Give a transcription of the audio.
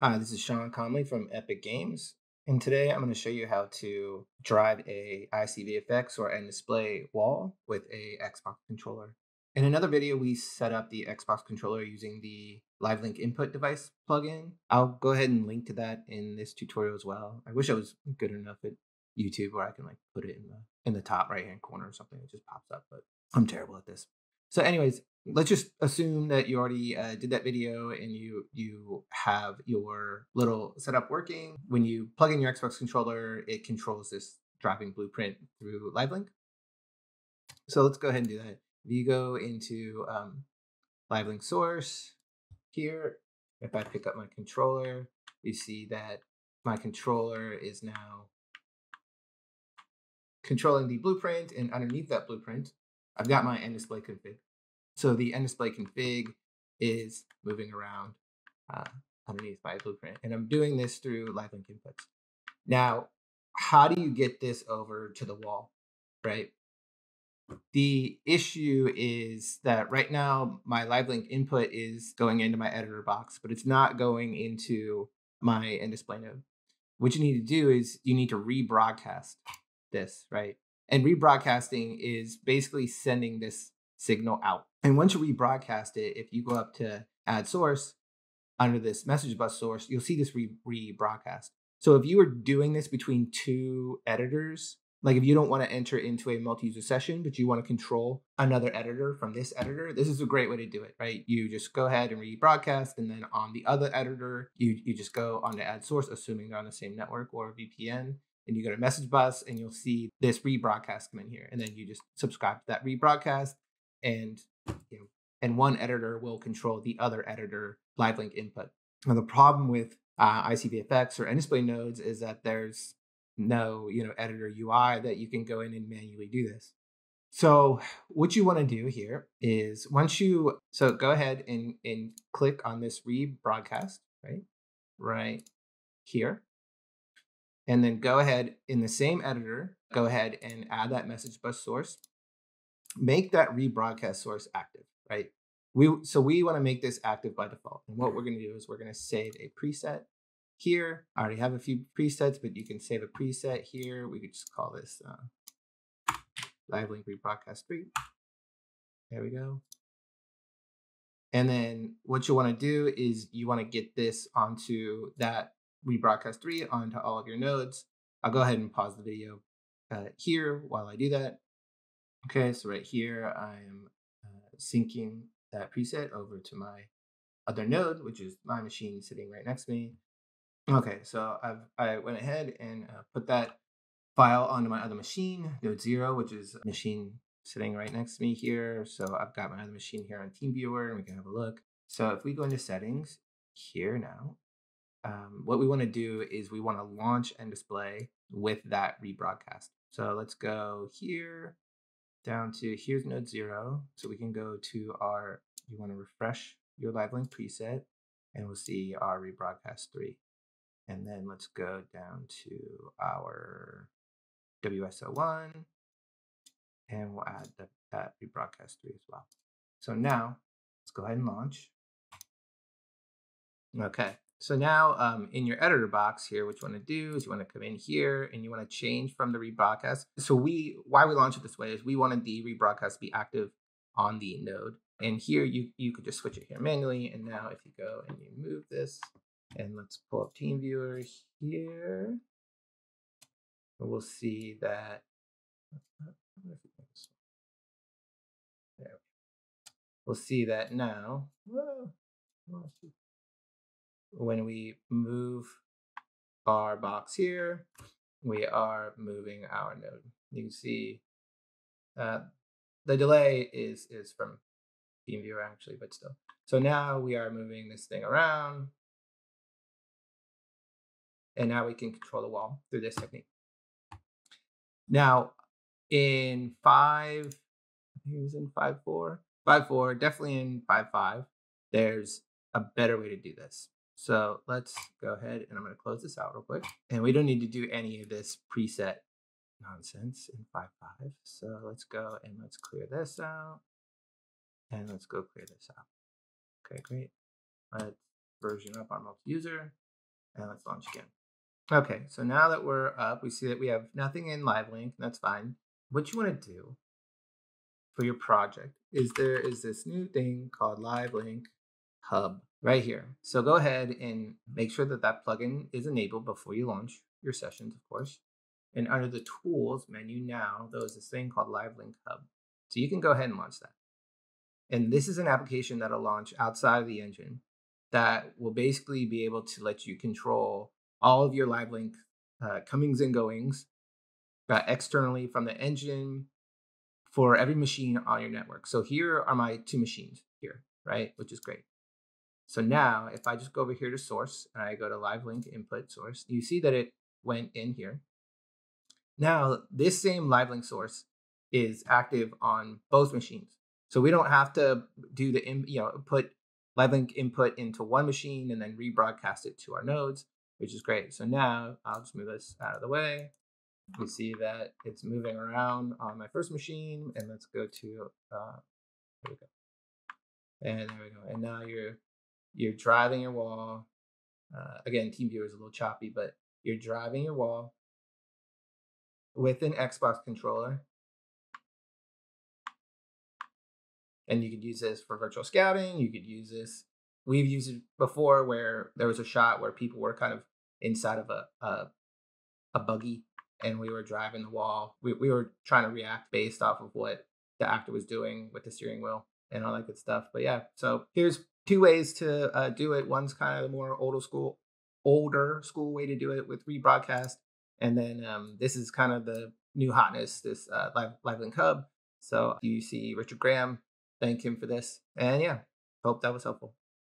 Hi, this is Shaun Comly from Epic Games, and today I'm going to show you how to drive a ICVFX or nDisplay wall with a Xbox controller. In another video, we set up the Xbox controller using the LiveLink input device plugin. I'll go ahead and link to that in this tutorial as well. I wish I was good enough at YouTube where I can like put it in the in the top right hand corner or something. It just pops up, but I'm terrible at this. So, anyways, let's just assume that you already uh, did that video and you you have your little setup working. When you plug in your Xbox controller, it controls this driving blueprint through LiveLink. So let's go ahead and do that. If you go into um, LiveLink source here, if I pick up my controller, you see that my controller is now controlling the blueprint, and underneath that blueprint, I've got my nDisplay config. So the nDisplay config is moving around uh, underneath my blueprint. And I'm doing this through LiveLink inputs. Now, how do you get this over to the wall, right? The issue is that right now my LiveLink input is going into my editor box, but it's not going into my nDisplay node. What you need to do is you need to rebroadcast this, right? And rebroadcasting is basically sending this signal out. And once you rebroadcast it, if you go up to add source under this message bus source, you'll see this re- rebroadcast. So if you were doing this between two editors, like if you don't want to enter into a multi-user session, but you want to control another editor from this editor, this is a great way to do it, right? You just go ahead and rebroadcast, and then on the other editor, you you just go on to add source, assuming they're on the same network or VPN, and you go to message bus and you'll see this rebroadcast come in here. And then you just subscribe to that rebroadcast and you know, and one editor will control the other editor live link input. Now the problem with uh, ICVFX or nDisplay nodes is that there's no you know editor UI that you can go in and manually do this. So what you want to do here is once you so go ahead and and click on this rebroadcast right right here and then go ahead in the same editor, go ahead and add that message bus source. Make that rebroadcast source active, right? We so we want to make this active by default. And what we're going to do is we're going to save a preset here. I already have a few presets, but you can save a preset here. We could just call this uh, LiveLink rebroadcast three. There we go. And then what you want to do is you want to get this onto that rebroadcast 3 onto all of your nodes. I'll go ahead and pause the video uh, here while I do that. Okay, so right here, I am uh, syncing that preset over to my other node, which is my machine sitting right next to me. Okay, so I've I went ahead and uh, put that file onto my other machine, node zero, which is machine sitting right next to me here. So I've got my other machine here on TeamViewer, and we can have a look. So if we go into settings here now, um, what we want to do is we want to launch nDisplay with that rebroadcast. So let's go here down to here's node zero. So we can go to our, you want to refresh your LiveLink preset and we'll see our rebroadcast three. And then let's go down to our WSO1 and we'll add the, that rebroadcast three as well. So now let's go ahead and launch. Okay, so now um, in your editor box here, what you want to do is you want to come in here and you want to change from the rebroadcast. So we, why we launched it this way is we wanted the rebroadcast to be active on the node. And here you, you could just switch it here manually. And now if you go and you move this and let's pull up TeamViewer here, we'll see that, there. We'll see that now, whoa, when we move our box here, we are moving our node. You can see uh, the delay is is from TeamViewer actually, but still. So now we are moving this thing around. And now we can control the wall through this technique. Now, in five, it was in five four, five four, definitely in five five. There's a better way to do this. So let's go ahead and I'm going to close this out real quick. And we don't need to do any of this preset nonsense in 5.5. So let's go and let's clear this out. And let's go clear this out. Okay, great. Let's version up our multi-user. And let's launch again. Okay, so now that we're up, we see that we have nothing in Live Link. That's fine. What you want to do for your project is there is this new thing called Live Link Hub right here. So go ahead and make sure that that plugin is enabled before you launch your sessions, of course. And under the Tools menu now, there is this thing called Live Link Hub. So you can go ahead and launch that. And this is an application that'll launch outside of the engine that will basically be able to let you control all of your live link uh, comings and goings uh, externally from the engine for every machine on your network. So here are my two machines here, right? Which is great. So now if I just go over here to source and I go to live link input source, you see that it went in here. Now this same live link source is active on both machines. So we don't have to do the, you know, put live link input into one machine and then rebroadcast it to our nodes which is great. So now I'll just move this out of the way. We see that it's moving around on my first machine, and let's go to uh, there we go, and there we go. And now you're you're driving your wall. Uh, again, TeamViewer is a little choppy, but you're driving your wall with an Xbox controller. And you could use this for virtual scouting. You could use this we've used it before where there was a shot where people were kind of inside of a a, a buggy and we were driving the wall. We we were trying to react based off of what the actor was doing with the steering wheel and all that good stuff. But yeah, so here's two ways to uh, do it. One's kind of the more older school, older school way to do it with rebroadcast, and then um, this is kind of the new hotness, this uh, live live link hub. So you see Richard Graham, thank him for this, and yeah, hope that was helpful.